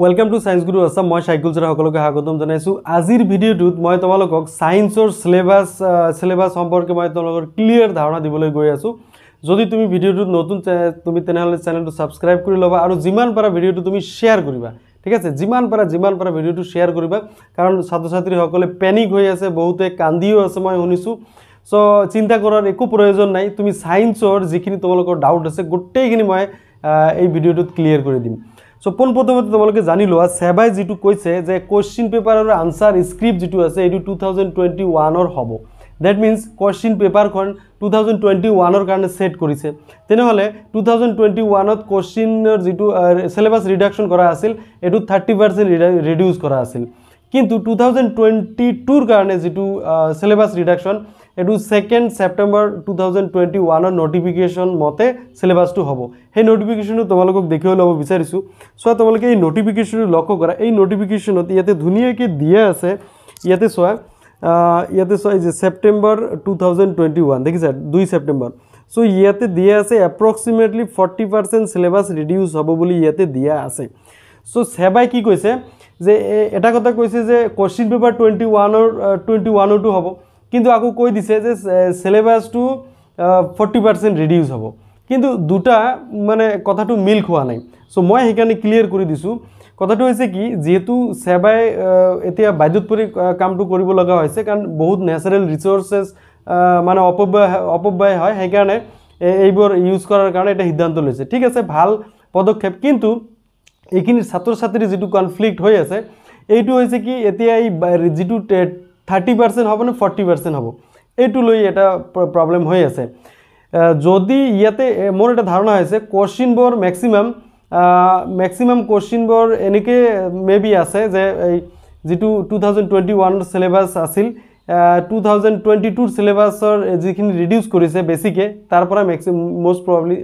Welcome to science গুৰু আছাম মই Saikul sir সকলোকে স্বাগতম জনাইছোঁ। আজিৰ ভিডিঅ'টোত মই তোমালোকক ছায়েন্সৰ চিলেবাছ চিলেবাছ সম্পৰ্কে মই তোমালোকৰ ক্লিয়াৰ ধাৰণা দিবলৈ গৈ আছোঁ। যদি তুমি ভিডিঅ'টোত নতুন তুমি তেনেহ'লে চেনেলটো ছাবস্ক্ৰাইব কৰি ল'বা আৰু যিমান পাৰা ভিডিঅ'টো তুমি শ্বেয়াৰ কৰিবা। ঠিক আছে? যিমান পাৰা যিমান পাৰা ভিডিঅ'টো শ্বেয়াৰ কৰিবা। কাৰণ ছাত্ৰ ছাত্ৰীসকলে পেনিক হৈ আছে বহুতে কান্দিও আছে মই শুনিছোঁ। চ' চিন্তা কৰাৰ একো প্ৰয়োজন নাই। তুমি ছায়েন্সৰ যিখিনি তোমালোকৰ ডাউট আছে গোটেইখিনি মই এই ভিডিঅ'টোত ক্লিয়াৰ কৰি দিম। চ' পোনপ্ৰথমতে তোমালোকে জানি লোৱা ছেবাই যিটো কৈছে যে কুৱেশ্যন পেপাৰৰ আনচাৰ স্ক্ৰিপ্ট যিটো আছে এইটো টু থাউজেণ্ড টুৱেণ্টি ওৱানৰ হ'ব। ডেট মিনছ কুৱেশ্যন পেপাৰখন টু থাউজেণ্ড টুৱেণ্টি ওৱানৰ কাৰণে ছেট কৰিছে। তেনেহ'লে টু থাউজেণ্ড টুৱেণ্টি ওৱানত কুৱেশ্যনৰ যিটো চিলেবাছ ৰিডাকশ্যন কৰা আছিল এইটো থাৰ্টি পাৰ্চেণ্ট ৰিডিউচ কৰা আছিল। কিন্তু টু থাউজেণ্ড টুৱেণ্টি টুৰ কাৰণে যিটো চিলেবাছ ৰিডাকশ্যন এইটো second September two thousand twenty ওৱানৰ নটিফিকেশ্যন মতে চিলেবাছটো হ'ব। সেই নটিফিকেশ্যনটো তোমালোকক দেখুৱাই ল'ব বিচাৰিছোঁ। চোৱা তোমালোকে এই নটিফিকেশ্যনটো লক্ষ্য কৰা। এই নটিফিকেশ্যনত ইয়াতে ধুনীয়াকৈ দিয়া আছে। ইয়াতে চোৱা ইয়াতে চোৱা যে September two thousand twenty one দেখিছা? দুই ছেপ্টেম্বৰ চ' ইয়াতে দিয়া আছে approximately forty percent syllabus reduce হ'ব বুলি ইয়াতে দিয়া আছে। চ' ছেবাই কি কৈছে? যে এটা কথা কৈছে যে কুৱেশ্যন পেপাৰ টুৱেণ্টি ওৱানৰ টুৱেণ্টি ওৱানতো হ'ব। কিন্তু আকৌ কৈ দিছে যে চিলেবাছটো ফৰ্টি পাৰ্চেণ্ট ৰিডিউচ হ'ব। কিন্তু দুটা মানে কথাটো মিল খোৱা নাই। চ' মই সেইকাৰণে ক্লিয়াৰ কৰি দিছোঁ। কথাটো হৈছে কি যিহেতু আহ, এতিয়া বাধ্যত পৰি কামটো কৰিব লগা হৈছে কাৰণ বহুত নেচাৰেল ৰিচৰ্চেছ মানে অপব্যয় অপব্যয় হয়। সেইকাৰণে এইবোৰ ইউজ কৰাৰ কাৰণে এটা সিদ্ধান্ত লৈছে। ঠিক আছে ভাল পদক্ষেপ। কিন্তু এইখিনি ছাত্ৰ ছাত্ৰীৰ যিটো কনফ্লিক্ট হৈ আছে এইটো হৈছে কি এতিয়া এই যিটো থাৰ্টি পাৰ্চেণ্ট হ'ব নে ফৰ্টি পাৰ্চেণ্ট হ'ব? এইটো লৈ এটা প্ৰব্লেম হৈ আছে। যদি ইয়াতে মোৰ এটা ধাৰণা হৈছে কুৱেশ্যনবোৰ মেক্সিমাম মেক্সিমাম কুৱেশ্যনবোৰ এনেকৈ মে বি আছে যে এই যিটো টু থাউজেণ্ড টুৱেণ্টি ওৱানৰ চিলেবাছ আছিল টু থাউজেণ্ড টুৱেণ্টি টুৰ চিলেবাছৰ যিখিনি ৰিডিউচ কৰিছে বেছিকৈ তাৰ পৰা মেক্সিমাম মষ্ট প্ৰবলি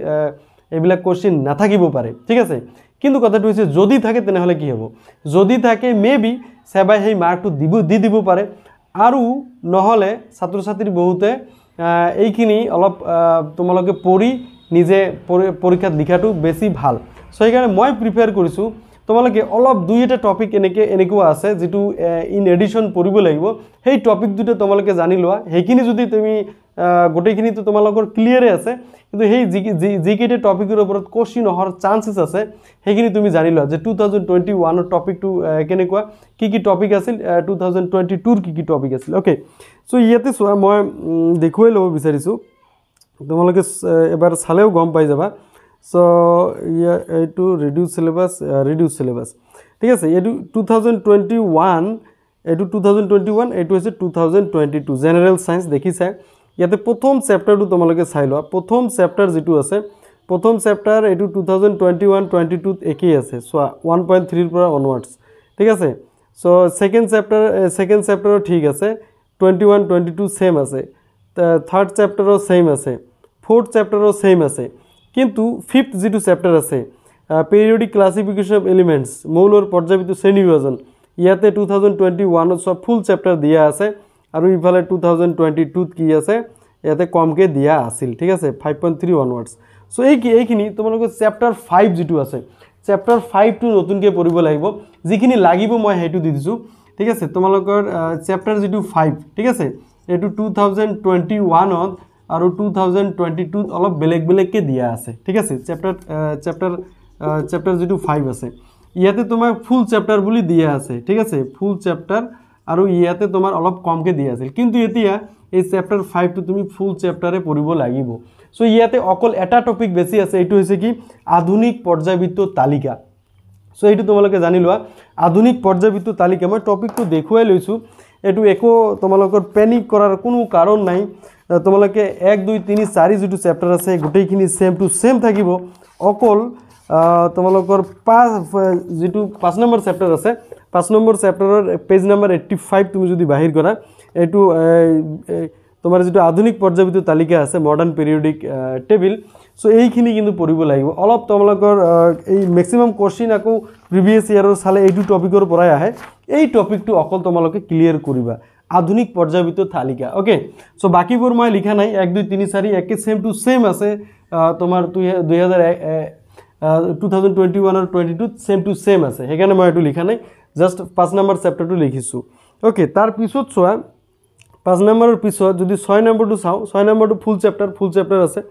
এইবিলাক কুৱেশ্যন নাথাকিব পাৰে। ঠিক আছে? কিন্তু কথাটো হৈছে যদি থাকে তেনেহ'লে কি হ'ব? যদি থাকে মে বি ছেবাই সেই মাৰ্কটো দিব দি দিব পাৰে। আৰু নহ'লে ছাত্ৰ ছাত্ৰী বহুতে এইখিনি অলপ তোমালোকে পঢ়ি নিজে পৰি- পৰীক্ষাত লিখাটো বেছি ভাল। চ' সেইকাৰণে মই প্ৰিফাৰ কৰিছোঁ তোমালোকে অলপ দুই এটা টপিক এনেকৈ এনেকুৱা আছে যিটো ইন এডিশ্যন পঢ়িব লাগিব। সেই টপিক দুটা তোমালোকে জানি লোৱা। সেইখিনি যদি তুমি গোটেইখিনিতো তোমালোকৰ ক্লিয়াৰে আছে। কিন্তু সেই যি যি- যিকেইটা টপিকৰ ওপৰত কুৱেশ্যন অহাৰ চান্সেছ আছে সেইখিনি তুমি জানি লোৱা যে টু থাউজেণ্ড টুৱেণ্টি ওৱানৰ টপিকটো কেনেকুৱা কি কি টপিক আছিল টু থাউজেণ্ড টুৱেণ্টি টুৰ কি কি টপিক আছিল। অ'কে চ' ইয়াতে চোৱা মই দেখুৱাই ল'ব বিচাৰিছোঁ। তোমালোকে এবাৰ চালেও গম পাই যাবা। চ' এইটো ৰিডিউচ চিলেবাছ ৰিডিউচ চিলেবাছ ঠিক আছে এইটো টু থাউজেণ্ড টুৱেণ্টি ওৱান এইটো টু থাউজেণ্ড টুৱেণ্টি ওৱান এইটো হৈছে two thousand twenty two general science দেখিছা। ইয়াতে প্ৰথম চেপ্টাৰটো তোমালোকে চাই লোৱা। প্ৰথম চেপ্টাৰ যিটো আছে প্ৰথম চেপ্টাৰ এইটো two thousand twenty one twenty টুত একেই আছে। চোৱা ওৱান পইণ্ট থ্ৰীৰ পৰা অনৱাৰ্ডছ ঠিক আছে চ' ছেকেণ্ড চেপ্টাৰ ছেকেণ্ড চেপ্টাৰো ঠিক আছে twenty one twenty two same আছে থাৰ্ড চেপ্টাৰো ছেইম আছে। ফ'ৰ্থ চেপ্টাৰো ছেইম আছে। কিন্তু ফিফ্থ যিটো চেপ্টাৰ আছে পেৰিয়ডিক ক্লাছিফিকেশ্যন অফ এলিমেণ্টছ মৌলৰ পৰ্যায়ভিত্তিক শ্ৰেণী বিভাজন ইয়াতে টু থাউজেণ্ড টুৱেণ্টি ওৱানত চব ফুল চেপ্টাৰ দিয়া আছে আৰু ইফালে টু থাউজেণ্ড টুৱেণ্টি টুত কি আছে ইয়াতে কমকৈ দিয়া আছিল ঠিক আছে five point three onwards so' এই কি এইখিনি তোমালোকৰ চেপ্টাৰ ফাইভ যিটো আছে চেপ্টাৰ ফাইভটো নতুনকৈ পঢ়িব লাগিব যিখিনি লাগিব মই সেইটো দি দিছোঁ ঠিক আছে তোমালোকৰ চেপ্টাৰ যিটো ফাইভ ঠিক আছে এইটো টু থাউজেণ্ড টুৱেণ্টি ওৱানত আৰু টু থাউজেণ্ড টুৱেণ্টি টুত অলপ বেলেগ বেলেগকৈ দিয়া আছে ঠিক আছে? চেপ্টাৰ চেপ্টাৰ চেপ্টাৰ যিটো ফাইভ আছে ইয়াতে তোমাৰ ফুল চেপ্টাৰ বুলি দিয়া আছে ঠিক আছে? ফুল চেপ্টাৰ আৰু ইয়াতে তোমাৰ অলপ কমকৈ দিয়া আছিল। কিন্তু এতিয়া এই চেপ্টাৰ ফাইভটো তুমি ফুল চেপ্টাৰে পঢ়িব লাগিব। চ' ইয়াতে অকল এটা টপিক বেছি আছে এইটো হৈছে কি? আধুনিক পৰ্যায়বৃত্ত তালিকা। চ' এইটো তোমালোকে জানি লোৱা। আধুনিক পৰ্যায়বৃত্ত তালিকা মই টপিকটো দেখুৱাই লৈছোঁ। এইটো একো তোমালোকৰ পেনিক কৰাৰ কোনো কাৰণ নাই। তোমালোকে এক দুই তিনি চাৰি যিটো চেপ্টাৰ আছে গোটেইখিনি ছেম টু ছেম থাকিব। অকল তোমালোকৰ পাঁচ যিটো পাঁচ নম্বৰ চেপ্টাৰ আছে পাঁচ নম্বৰ চেপ্টাৰৰ পেজ নম্বৰ এইট্টি ফাইভ তুমি যদি বাহিৰ কৰা এইটো এই, এই, তোমাৰ যিটো আধুনিক পৰ্যায়বৃত্ত তালিকা আছে মডাৰ্ণ পিৰিয়ডিক টেবিল চ' এইখিনি কিন্তু পঢ়িব লাগিব। অলপ তোমালোকৰ এই মেক্সিমাম কুৱেশ্যন আকৌ প্ৰিভিয়াছ ইয়াৰৰ চালে এইটো টপিকৰ পৰাই আহে। এই টপিকটো অকল তোমালোকে ক্লিয়াৰ কৰিবা। আধুনিক পৰ্যায়বৃত্ত তালিকা অ'কে চ' বাকীবোৰ মই লিখা নাই এক দুই তিনি চাৰি একে ছেম টু ছেম আছে। তোমাৰ দুই এ- টু থাউজেণ্ড টুৱেণ্টি ওৱান আৰু টুৱেণ্টি টুত ছেম টু ছেম আছে। সেইকাৰণে মই এইটো লিখা নাই জাষ্ট পাঁচ নম্বৰ চেপ্টাৰটো লিখিছোঁ। অ'কে তাৰপিছত চোৱা পাঁচ নম্বৰৰ পিছত যদি ছয় নম্বৰটো চাওঁ ছয় নম্বৰটো ফুল চেপ্টাৰ ফুল চেপ্টাৰ আছে।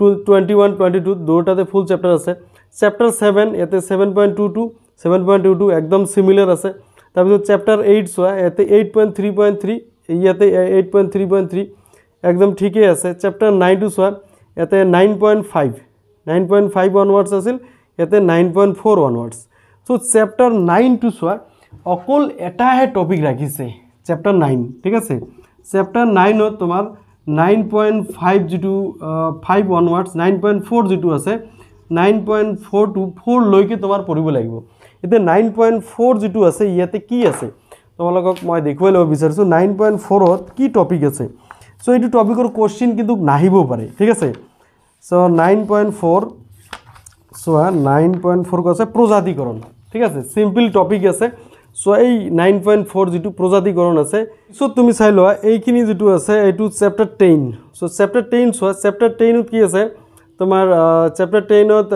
Two twenty one twenty two দুয়োটাতে ফুল চেপ্টাৰ আছে। চেপ্টাৰ ছেভেন ইয়াতে seven point two two seven point two two একদম চিমিলাৰ আছে। তাৰপিছত চেপ্টাৰ এইট চোৱা ইয়াতে eight point three point three ইয়াতে eight point three point three একদম ঠিকেই আছে। চেপ্টাৰ নাইনটো চোৱা ইয়াতে nine point five nine point five onwards আছিল ইয়াতে nine point four onwards so' chapter নাইনটো চোৱা অকল এটাহে টপিক ৰাখিছে চেপ্টাৰ নাইন ঠিক আছে? চেপ্টাৰ নাইনত তোমাৰ নাইন পইণ্ট ফাইভ যিটো five onwards nine point four যিটো আছে নাইন পইণ্ট ফ'ৰ টু ফ'ৰলৈকে তোমাৰ পঢ়িব লাগিব। এতিয়া নাইন পইণ্ট ফ'ৰ যিটো আছে ইয়াতে কি আছে? তোমালোকক মই দেখুৱাই ল'ব বিচাৰিছোঁ নাইন পইণ্ট ফ'ৰত কি টপিক আছে? চ' এইটো টপিকৰ কুৱেশ্যন কিন্তু নাহিবও পাৰে ঠিক আছে? চ' নাইন পইণ্ট ফ'ৰ চোৱা নাইন পইণ্ট ফ'ৰ আছে প্ৰজাতিকৰণ ঠিক আছে? চিম্পল টপিক আছে। চ' এই নাইন পইণ্ট ফ'ৰ যিটো প্ৰজাতিকৰণ আছে পিছত তুমি চাই লোৱা এইখিনি যিটো আছে এইটো chapter ten so' chapter ten চোৱা চেপ্টাৰ টেনত কি আছে? তোমাৰ চেপ্টাৰ টেনত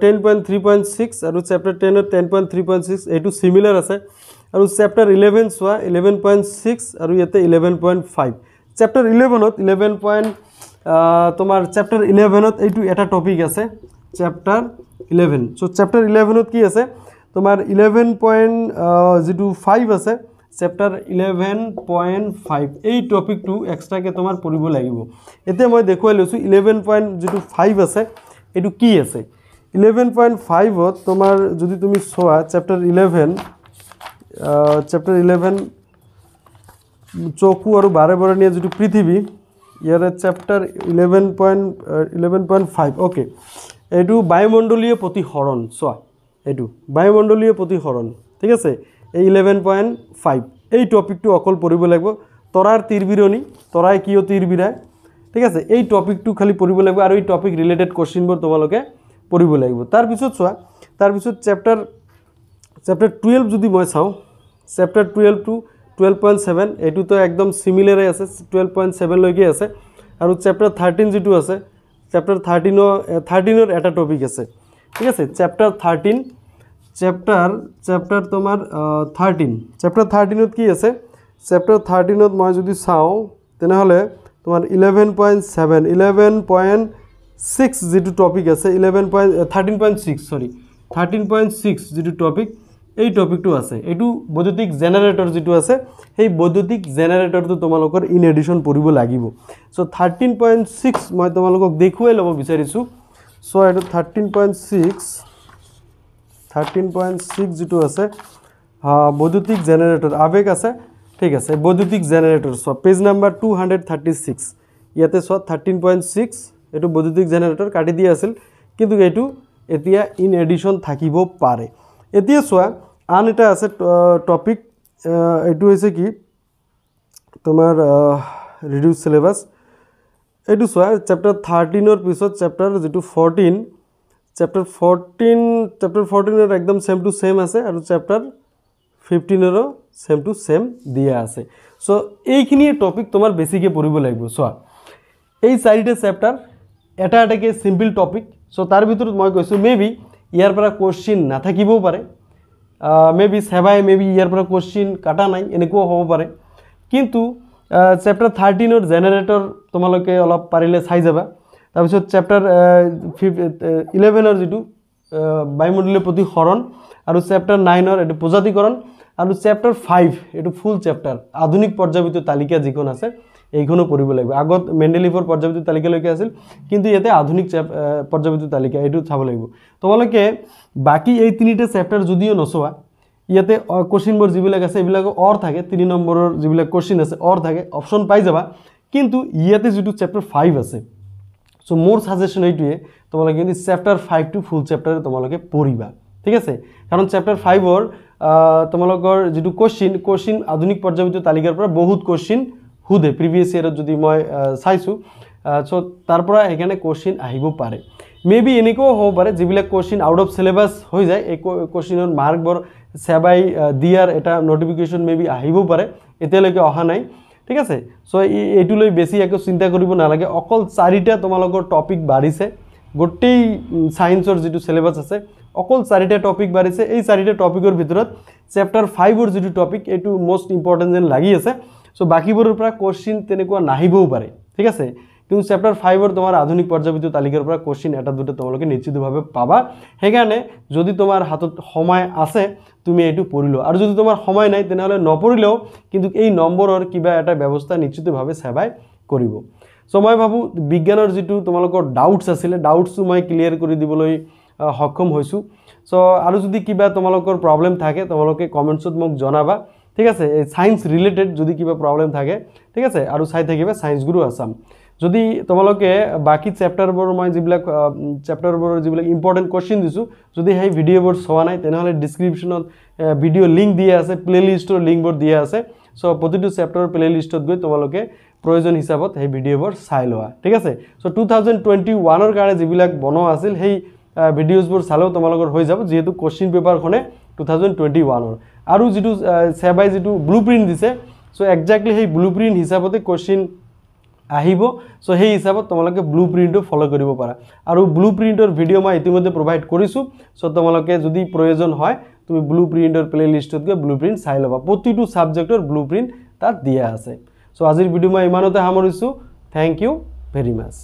ten point three point six আৰু চেপ্টাৰ টেনত ten point three point six এইটো চিমিলাৰ আছে। আৰু চেপ্টাৰ ইলেভেন চোৱা ইলেভেন পইণ্ট ছিক্স আৰু ইয়াতে ইলেভেন পইণ্ট ফাইভ চেপ্টাৰ ইলেভেনত ইলেভেন পইণ্ট তোমাৰ চেপ্টাৰ ইলেভেনত এইটো এটা টপিক আছে চেপ্টাৰ ইলেভেন চ' চেপ্টাৰ ইলেভেনত কি আছে? তোমাৰ ইলেভেন পইণ্ট যিটো ফাইভ আছে চেপ্টাৰ ইলেভেন পইণ্ট ফাইভ এই টপিকটো এক্সট্ৰাকৈ তোমাৰ পঢ়িব লাগিব। এতিয়া মই দেখুৱাই লৈছোঁ ইলেভেন পইণ্ট যিটো ফাইভ আছে এইটো কি আছে? ইলেভেন পইণ্ট ফাইভত তোমাৰ যদি তুমি চোৱা চেপ্টাৰ ইলেভেন চেপ্টাৰ ইলেভেন চকু আৰু বাৰে বৰণীয়া যিটো পৃথিৱী ইয়াৰে chapter eleven point eleven point five okay এইটো বায়ুমণ্ডলীয় প্ৰতিসৰণ চোৱা এইটো বায়ুমণ্ডলীয় প্ৰতিসৰণ ঠিক আছে? এই ইলেভেন পইণ্ট ফাইভ এই টপিকটো অকল পঢ়িব লাগিব। তৰাৰ তীৰবিৰণী তৰাই কিয় তীৰ বিৰায়? ঠিক আছে এই টপিকটো খালি পঢ়িব লাগিব আৰু এই টপিক ৰিলেটেড কুৱেশ্যনবোৰ তোমালোকে পঢ়িব লাগিব। তাৰপিছত চোৱা তাৰপিছত চেপ্টাৰ চেপ্টাৰ টুৱেল্ভ যদি মই চাওঁ chapter twelve to twelve point seven এইটোতো একদম চিমিলাৰে আছে টুৱেল্ভ পইণ্ট ছেভেনলৈকে আছে। আৰু চেপ্টাৰ থাৰ্টিন যিটো আছে চেপ্টাৰ থাৰ্টিনৰ থাৰ্টিনৰ এটা টপিক আছে। ঠিক আছে চেপ্টাৰ থাৰ্টিন চেপ্টাৰ চেপ্টাৰ তোমাৰ থাৰ্টিন চেপ্টাৰ থাৰ্টিনত কি আছে? চেপ্টাৰ থাৰ্টিনত মই যদি চাওঁ তেনেহ'লে তোমাৰ eleven point seven eleven point six যিটো টপিক আছে eleven point thirteen point six sorry thirteen point six যিটো টপিক এই টপিকটো আছে। এইটো বৈদ্যুতিক জেনেৰেটৰ যিটো আছে সেই বৈদ্যুতিক জেনেৰেটৰটো তোমালোকৰ ইন এডিশ্যন পঢ়িব লাগিব। চ' থাৰ্টিন পইণ্ট ছিক্স মই তোমালোকক দেখুৱাই ল'ব বিচাৰিছোঁ। চ' এইটো thirteen point six thirteen point six যিটো আছে। বৈদ্যুতিক জেনেৰেটৰ আৱেগ আছে। ঠিক আছে বৈদ্যুতিক জেনেৰেটৰ চোৱা page number two hundred thirty six ইয়াতে চোৱা থাৰ্টিন পইণ্ট ছিক্স এইটো বৈদ্যুতিক জেনেৰেটৰ কাটি দিয়া আছিল কিন্তু এইটো এতিয়া ইন এডিশ্যন থাকিব পাৰে। এতিয়া চোৱা আন এটা আছে টপিক এইটো হৈছে কি তোমাৰ ৰিডিউচ চিলেবাছ এইটো চোৱা চেপ্টাৰ থাৰ্টিনৰ পিছত চেপ্টাৰ যিটো ফৰ্টিন চেপ্টাৰ ফৰ্টিন চেপ্টাৰ ফৰ্টিনৰ একদম ছেম টু ছেম আছে আৰু চেপ্টাৰ ফিফটিনৰো ছেম টু ছেম দিয়া আছে। চ' এইখিনিয়ে টপিক তোমাৰ বেছিকৈ পঢ়িব লাগিব। চোৱা এই চাৰিটা চেপ্টাৰ এটা এটাকৈ চিম্পল টপিক চ' তাৰ ভিতৰত মই কৈছোঁ মে বি ইয়াৰ পৰা কুৱেশ্যন নাথাকিবও পাৰে। মে বি ছেভাই মে বি ইয়াৰ পৰা কুৱেশ্যন কাটা নাই এনেকুৱাও হ'ব পাৰে। কিন্তু চেপ্টাৰ থাৰ্টিনৰ জেনেৰেটৰ তোমালোকে অলপ পাৰিলে চাই যাবা। তাৰপিছত চেপ্টাৰ ফিফ ইলেভেনৰ যিটো বায়ুমণ্ডলীয় প্ৰতিসৰণ আৰু চেপ্টাৰ নাইনৰ এইটো প্ৰজাতিকৰণ আৰু চেপ্টাৰ ফাইভ এইটো ফুল চেপ্টাৰ আধুনিক পৰ্যাবৃত্ত তালিকা যিখন আছে এইখনো পঢ়িব লাগিব। আগত মেণ্ডেলিভৰ পৰ্যাবৃত্ত তালিকালৈকে আছিল কিন্তু ইয়াতে আধুনিক চেপ পৰ্যাবৃত্ত তালিকা এইটো চাব লাগিব। তোমালোকে বাকী এই তিনিটা চেপ্টাৰ যদিও নচোৱা ইয়াতে কুৱেশ্যনবোৰ যিবিলাক আছে এইবিলাক অৰ থাকে তিনি নম্বৰৰ যিবিলাক কুৱেশ্যন আছে অৰ থাকে অপশ্যন পাই যাবা। কিন্তু ইয়াতে যিটো চেপ্টাৰ ফাইভ আছে চ' মোৰ ছাজেশ্যন এইটোৱে তোমালোকে কিন্তু chapter five to full chapter তোমালোকে পঢ়িবা। ঠিক আছে? কাৰণ চেপ্টাৰ ফাইভৰ তোমালোকৰ যিটো কুৱেশ্যন কুৱেশ্যন আধুনিক পৰ্যাবৃত্ত তালিকাৰ পৰা বহুত কুৱেশ্যন সোধে। প্ৰিভিয়াছ ইয়েৰত যদি মই চাইছোঁ চ' তাৰ পৰা সেইকাৰণে কুৱেশ্যন আহিব পাৰে। মে বি এনেকুৱাও হ'ব পাৰে যিবিলাক কুৱেশ্যন আউট অফ চিলেবাছ হৈ যায় এই কুৱেশ্যনৰ মাৰ্কবোৰ চেবাই দিয়াৰ এটা নটিফিকেশ্যন মে বি আহিব পাৰে। এতিয়ালৈকে অহা নাই। ঠিক আছে? চ' এইটো লৈ বেছি একো চিন্তা কৰিব নালাগে। অকল চাৰিটা তোমালোকৰ টপিক বাঢ়িছে। গোটেই ছায়েন্সৰ যিটো চিলেবাছ আছে অকল চাৰিটা টপিক বাঢ়িছে। এই চাৰিটা টপিকৰ ভিতৰত চেপ্টাৰ ফাইভৰ যিটো টপিক এইটো মষ্ট ইম্পৰ্টেণ্ট যেন লাগি আছে। চ' বাকীবোৰৰ পৰা কুৱেশ্যন তেনেকুৱা নাহিবও পাৰে। ঠিক আছে? কিন্তু চেপ্টাৰ ফাইভৰ তোমাৰ আধুনিক পৰ্যাবৃত্ত তালিকাৰ পৰা কুৱেশ্যন এটা দুটা তোমালোকে নিশ্চিতভাৱে পাবা। সেইকাৰণে যদি তোমাৰ হাতত সময় আছে তুমি এইটো পঢ়ি লোৱা আৰু যদি তোমাৰ সময় নাই তেনেহ'লে নপঢ়িলেও কিন্তু এই নম্বৰৰ কিবা এটা ব্যৱস্থা নিশ্চিতভাৱে সেৱাই কৰিব। চ' মই ভাবোঁ বিজ্ঞানৰ যিটো তোমালোকৰ ডাউটছ আছিলে ডাউটছটো মই ক্লিয়াৰ কৰি দিবলৈ সক্ষম হৈছোঁ। চ' আৰু যদি কিবা তোমালোকৰ প্ৰব্লেম থাকে তোমালোকে কমেণ্টছত মোক জনাবা। ঠিক আছে? এই ছায়েন্স ৰিলেটেড যদি কিবা প্ৰব্লেম থাকে ঠিক আছে? আৰু চাই থাকিবা ছায়েন্স গুৰু আছাম যদি তোমালোকে বাকী চেপ্টাৰবোৰ মই যিবিলাক চেপ্টাৰবোৰৰ যিবিলাক ইম্পৰ্টেণ্ট কুৱেশ্যন দিছোঁ যদি সেই ভিডিঅ'বোৰ চোৱা নাই তেনেহ'লে ডিছক্ৰিপশ্যনত ভিডিঅ' লিংক দিয়া আছে প্লে'লিষ্টৰ লিংকবোৰ দিয়া আছে। চ' প্ৰতিটো চেপ্টাৰৰ প্লে'লিষ্টত গৈ তোমালোকে প্ৰয়োজন হিচাপত সেই ভিডিঅ'বোৰ চাই লোৱা ঠিক আছে? চ' টু থাউজেণ্ড টুৱেণ্টি ওৱানৰ কাৰণে যিবিলাক বনোৱা আছিল সেই ভিডিঅ'জবোৰ চালেও তোমালোকৰ হৈ যাব যিহেতু কুৱেশ্যন পেপাৰখনে টু থাউজেণ্ড টুৱেণ্টি ওৱানৰ আৰু যিটো চেবাই যিটো ব্লু প্ৰিণ্ট দিছে চ' একজেক্টলি সেই ব্লু প্ৰিণ্ট হিচাপতে কুৱেশ্যন আহিব। চ' সেই হিচাপত তোমালোকে ব্লু প্ৰিণ্টটো ফ'ল' কৰিব পাৰা। আৰু ব্লু প্ৰিণ্টৰ ভিডিঅ' মই ইতিমধ্যে প্ৰভাইড কৰিছোঁ। চ' তোমালোকে যদি প্ৰয়োজন হয় তুমি ব্লু প্ৰিণ্টৰ প্লে লিষ্টত গৈ ব্লু প্ৰিণ্ট চাই ল'বা। প্ৰতিটো ছাবজেক্টৰ ব্লু প্ৰিণ্ট তাত দিয়া আছে। চ' আজিৰ ভিডিঅ' মই ইমানতে সামৰিছোঁ। Thank you very much